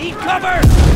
Need cover!